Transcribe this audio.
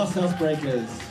You, the Glasshouse Breakers.